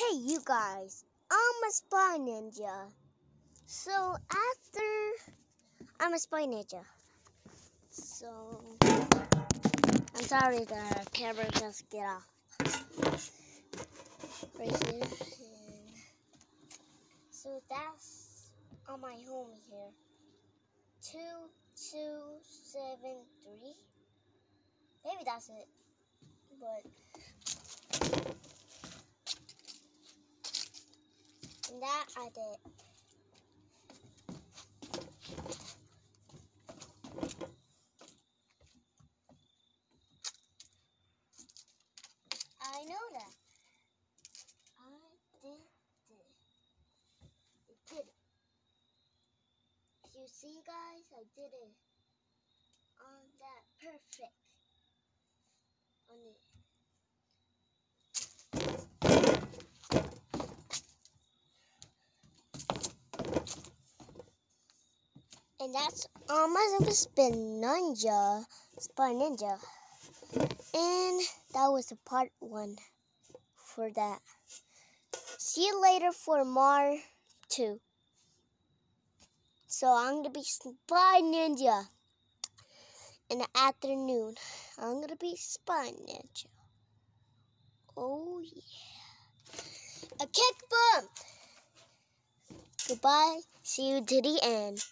Hey, you guys, I'm a spy ninja. So after I'm a spy ninja. So I'm sorry the camera just get off. Right here. So that's on my home here. Two two seven three. Maybe that's it. But and that I did. I know that. I did it. I did it. You see, guys, I did it. On that perfect. On it. And that's um my spin ninja, spy ninja. And that was a part one for that. See you later for more two. So I'm gonna be spy ninja in the afternoon. I'm gonna be spy ninja. Oh yeah. A kick bump. Goodbye. See you to the end.